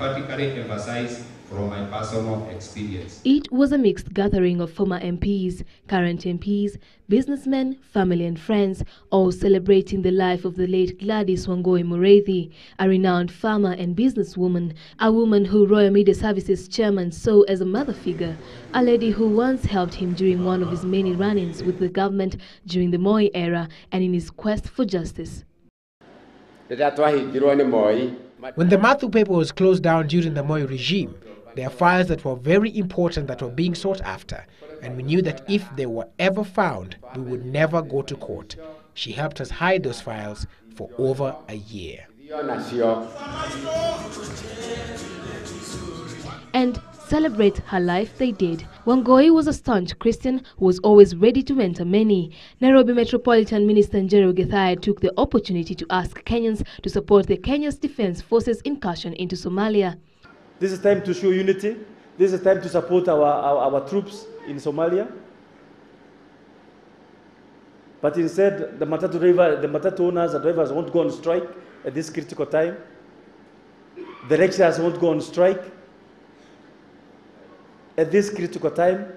emphatically emphasize from my personal experience. It was a mixed gathering of former MPs, current MPs, businessmen, family and friends, all celebrating the life of the late Gladys Wangui Mureithi, a renowned farmer and businesswoman, a woman who Royal Media Services chairman saw as a mother figure, a lady who once helped him during one of his many run-ins with the government during the Moi era and in his quest for justice. When the Mathu paper was closed down during the Moi regime, there are files that were very important that were being sought after, and we knew that if they were ever found, we would never go to court. She helped us hide those files for over a year. And celebrate her life they did. Wangui was a staunch Christian who was always ready to mentor many. Nairobi Metropolitan Minister Njeru Githae took the opportunity to ask Kenyans to support the Kenya's Defense Forces incursion into Somalia. This is time to show unity. This is time to support our, our, our troops in Somalia. But instead, the Matatu driver, the Matatu owners, the drivers won't go on strike at this critical time. The lecturers won't go on strike at this critical time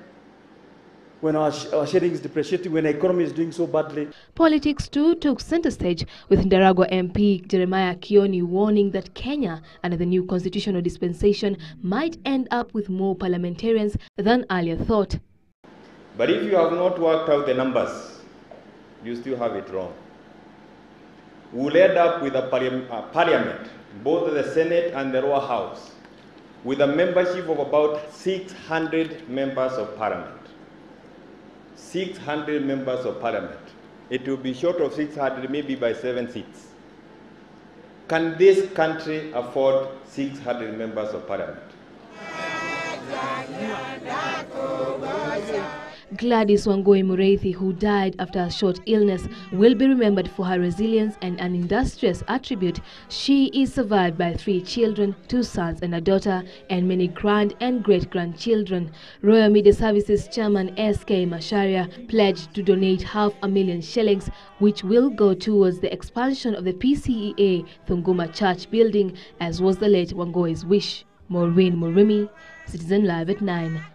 when our, sh our shilling is depreciating, when the economy is doing so badly. Politics too took center stage with Ndaragwa MP Jeremiah Kioni warning that Kenya under the new constitutional dispensation might end up with more parliamentarians than earlier thought. But if you have not worked out the numbers, you still have it wrong. We'll end up with a parliament, both the Senate and the lower house, with a membership of about 600 members of parliament. 600 members of parliament. It will be short of 600, maybe by seven seats. Can this country afford 600 members of parliament? Gladys Wangui Mureithi, who died after a short illness, will be remembered for her resilience and an industrious attribute. She is survived by three children, two sons and a daughter, and many grand and great-grandchildren. Royal Media Services Chairman S.K. Macharia pledged to donate half a million shillings, which will go towards the expansion of the PCEA Thunguma Church building, as was the late Wangui's wish. Maureen Murimi, Citizen Live at 9.